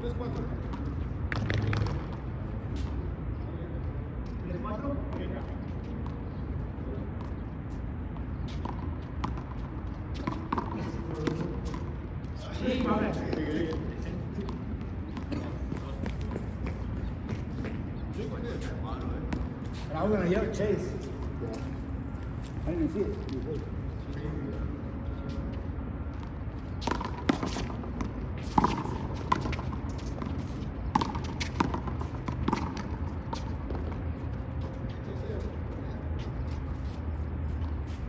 3, 4. Cuatro? Chase. I didn't see it.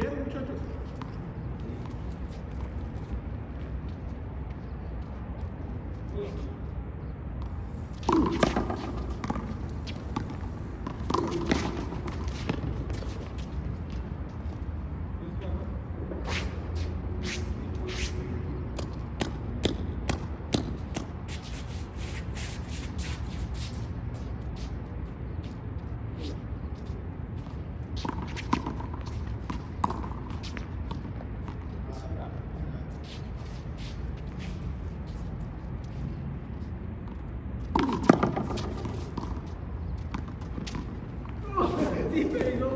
Gelin çocuk. Sí, pero